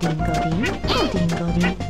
リンゴリンゴンゴン。